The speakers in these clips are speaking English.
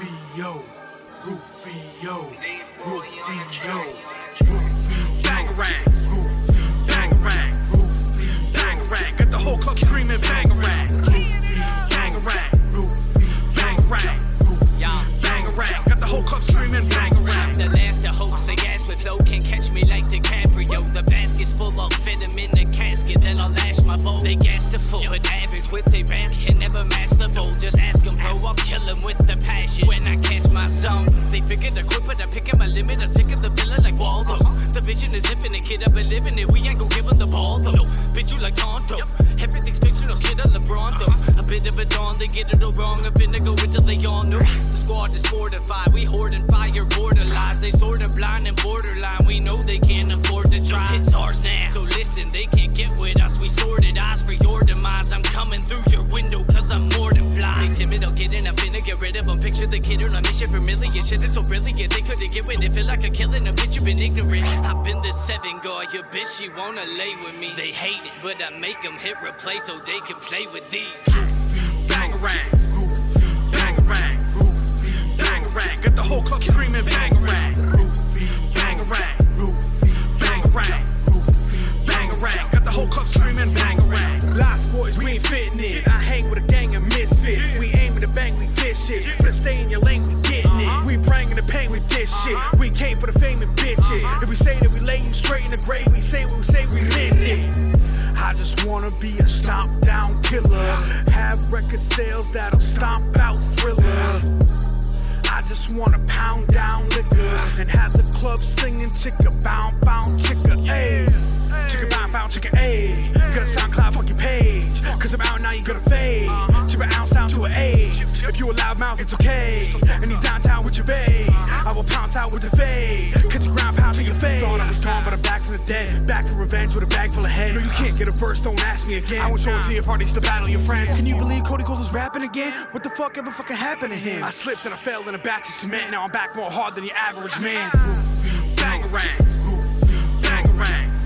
Rufio, Rufio, Rufio, Rufio. Bang rack. Got the whole club screaming bangarang, bang rack, got the whole club screaming bang. The last of host the gas with flow Can't catch me like DiCaprio. The basket's full, I'll in the casket, then I'll lash my bowl. They gas masterful. But average with they raps can never match the bowl. Just ask them, bro, I'll kill them with the passion. When I catch my zone, they figure the quick, but I'm picking my limit. I'm sick of the villain like Waldo. The vision is infinite, kid, I've been living it. We ain't gon' give 'em the ball, though. Bitch, you like Tonto. Everything's fictional, shit on LeBron, though. A bit of a dawn, they get it all wrong. A vinegar until they all know. The squad is fortified, we hoarding fire, border lies. They sort of blind and borderline. We know they can't afford to try. It's ours now. So listen, they can't coming through your window, cause I'm more than fly. They timid, I'll get in, I'm finna get rid of them. Picture the kid on a mission for millions. Shit is so brilliant, they couldn't get with it. Feel like a killing, a bitch, you been ignorant. I've been the seven guy, your bitch, she wanna lay with me. They hate it, but I make them hit replay so they can play with these. Bangarang, bangarang, bangarang. Got the whole club screaming bangarang, bangarang, shit. We came for the fame and bitches. If we say that we lay you straight in the grave, we say what we say, we meant it. I just wanna be a stomp down killer. Have record sales that'll stomp out thriller. I just wanna pound down liquor and have the club singing chicka bound bound chicka ayy. Chicka bound bound chicka ayy. Got a SoundCloud fuck your page. Cause I'm out now you gonna fade. Chip an ounce down to an age. If you a loud mouth, it's okay. And you downtown with your babe. Will out with the fade. Catch your ground pound to your face. Thought I was gone, but I'm back from the dead. Back to revenge with a bag full of head. No, you can't get a verse, don't ask me again. I won't show it to your parties to battle your friends. Can you believe Koty Kolter is rapping again? What the fuck ever fucking happened to him? I slipped and I fell in a batch of cement. Now I'm back more hard than the average man. Bangarang, bangarang.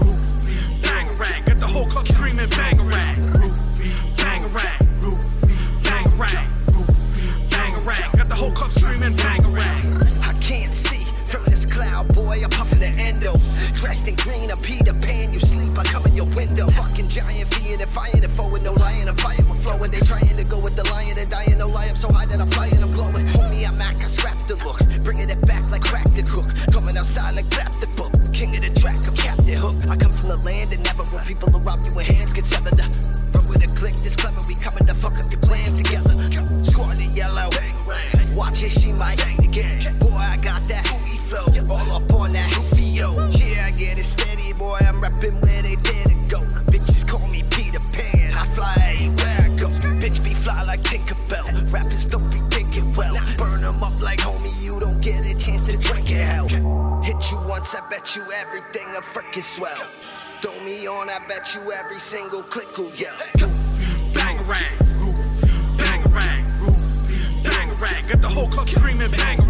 Hit I bet you everything a frickin' swell. Throw me on, I bet you every single click will yell. Bangarang, bangarang, bangarang. Got the whole club screaming bangarang,